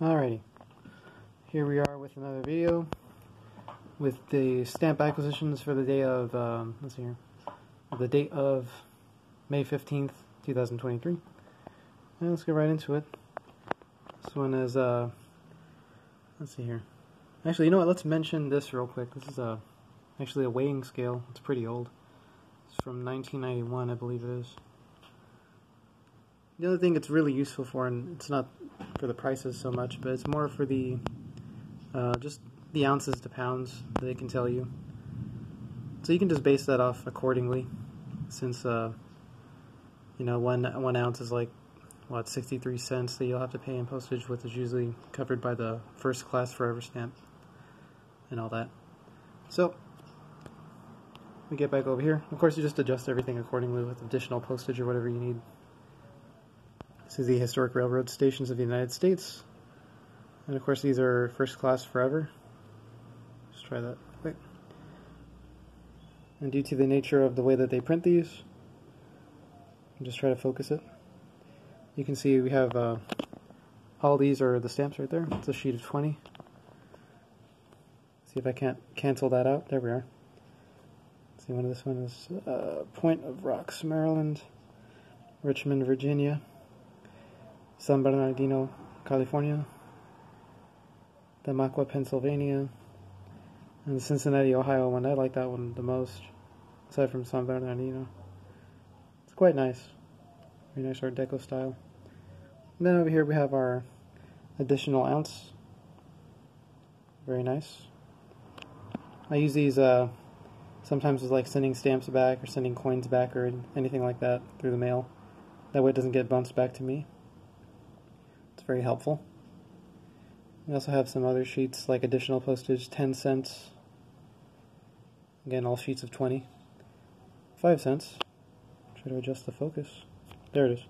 Alrighty, here we are with another video with the stamp acquisitions for the day of, um, let's see here, the date of May 15th, 2023. And let's get right into it. This one is, uh, let's see here. Actually, you know what, let's mention this real quick. This is a, actually a weighing scale. It's pretty old. It's from 1991, I believe it is. The other thing it's really useful for, and it's not for the prices so much, but it's more for the uh, just the ounces to pounds that they can tell you. So you can just base that off accordingly, since uh, you know one one ounce is like what 63 cents that you'll have to pay in postage, which is usually covered by the first class forever stamp and all that. So we get back over here. Of course, you just adjust everything accordingly with additional postage or whatever you need. This is the Historic Railroad Stations of the United States. And of course these are first class forever. Let's try that quick. And due to the nature of the way that they print these, I'll just try to focus it. You can see we have uh, all these are the stamps right there. It's a sheet of 20. See if I can't cancel that out. There we are. Let's see, one of this one is uh, Point of Rocks, Maryland, Richmond, Virginia. San Bernardino, California, Tamaqua, Pennsylvania, and Cincinnati, Ohio one. I like that one the most, aside from San Bernardino. It's quite nice. Very nice Art Deco style. And then over here we have our additional ounce. Very nice. I use these uh, sometimes as like sending stamps back or sending coins back or anything like that through the mail. That way it doesn't get bounced back to me very helpful. We also have some other sheets like additional postage, 10 cents. Again, all sheets of 20. 5 cents. Try to adjust the focus. There it is.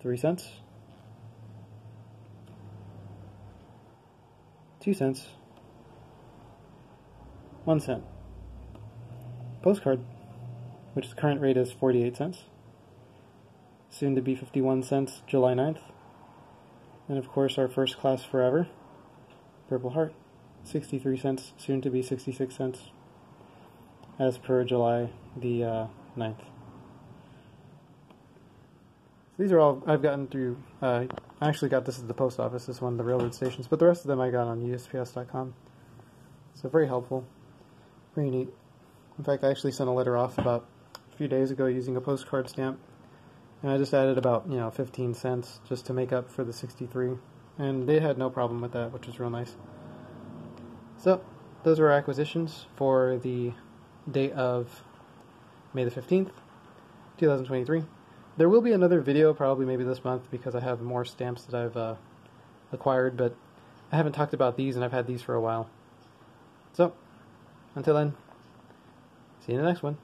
3 cents. 2 cents. 1 cent. Postcard, which the current rate is 48 cents soon to be 51 cents July 9th. And of course, our first class forever, Purple Heart, 63 cents, soon to be 66 cents, as per July the uh, 9th. So these are all I've gotten through. Uh, I actually got this at the post office, this one, the railroad stations, but the rest of them I got on USPS.com. So very helpful, very neat. In fact, I actually sent a letter off about a few days ago using a postcard stamp and I just added about, you know, 15 cents just to make up for the 63. And they had no problem with that, which was real nice. So, those were acquisitions for the date of May the 15th, 2023. There will be another video probably maybe this month because I have more stamps that I've uh, acquired, but I haven't talked about these and I've had these for a while. So, until then, see you in the next one.